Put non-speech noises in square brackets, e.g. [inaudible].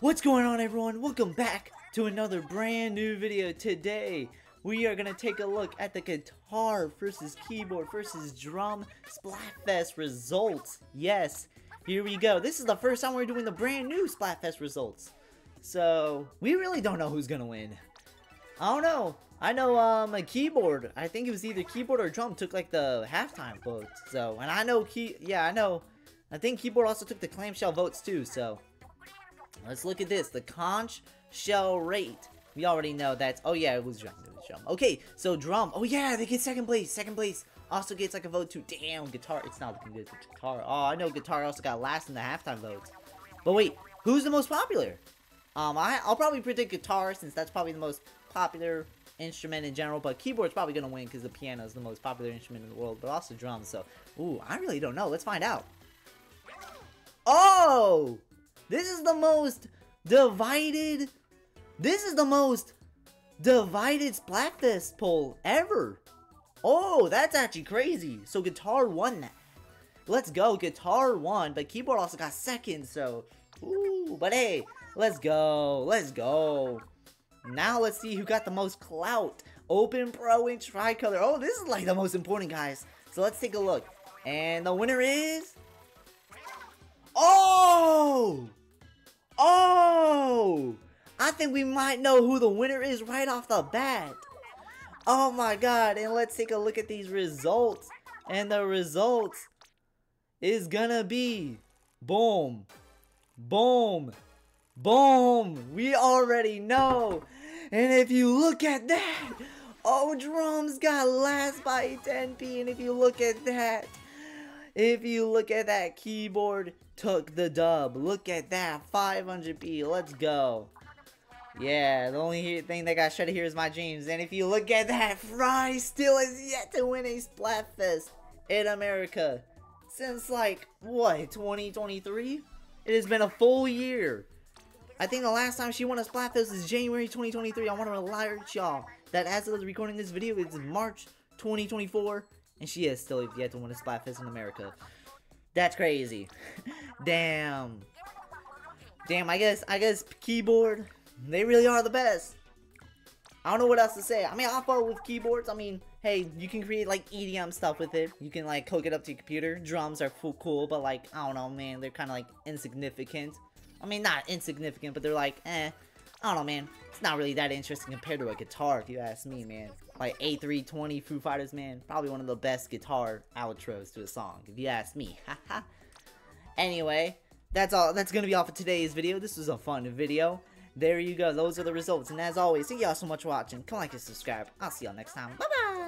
What's going on everyone? Welcome back to another brand new video. Today, we are going to take a look at the guitar versus keyboard versus drum Splatfest results. Yes, here we go. This is the first time we're doing the brand new Splatfest results. So, we really don't know who's going to win. I don't know. I know um a keyboard. I think it was either keyboard or drum took like the halftime votes. So, and I know key yeah, I know. I think keyboard also took the clamshell votes too, so let's look at this. The conch shell rate. We already know that's oh yeah, it was drum, it was drum. Okay, so drum. Oh yeah, they get second place. Second place also gets like a vote too. Damn, guitar. It's not looking good guitar. Oh, I know guitar also got last in the halftime votes. But wait, who's the most popular? Um, I, I'll probably predict guitar since that's probably the most popular instrument in general, but keyboard's probably gonna win because the piano is the most popular instrument in the world, but also drums. So, ooh, I really don't know. Let's find out. Oh, this is the most divided. This is the most divided Splatfest poll ever. Oh, that's actually crazy. So guitar won that. Let's go. Guitar won, but keyboard also got second. So, ooh, but hey, let's go. Let's go. Now let's see who got the most clout. Open Pro and Tricolor. Oh, this is like the most important, guys. So let's take a look. And the winner is... think we might know who the winner is right off the bat. Oh my god, and let's take a look at these results. And the results is gonna be... Boom. Boom. Boom! We already know. And if you look at that, oh, drums got last by 10p. And if you look at that, if you look at that, keyboard took the dub. Look at that, 500p. Let's go. Yeah, the only thing that got shut here is my dreams. And if you look at that, [laughs] Frye still has yet to win a Splatfest in America. Since like, what, 2023? It has been a full year. I think the last time she won a Splatfest is January 2023. I want to alert y'all that as of recording this video, it's March 2024, and she has still yet to win a Splatfest in America. That's crazy. [laughs] Damn. Damn, I guess, I guess keyboard, they really are the best. I don't know what else to say. I mean, I'll follow with keyboards. I mean, hey, you can create like EDM stuff with it. You can like hook it up to your computer. Drums are cool, but like, I don't know, man, they're kind of like insignificant. I mean, not insignificant, but they're like, eh. I don't know, man. It's not really that interesting compared to a guitar, if you ask me, man. Like A320 Foo Fighters, man. Probably one of the best guitar outros to a song, if you ask me. Haha. [laughs] anyway, that's all. That's gonna be all for today's video. This was a fun video. There you go. Those are the results. And as always, thank y'all so much for watching. Come like and subscribe. I'll see y'all next time. Bye-bye.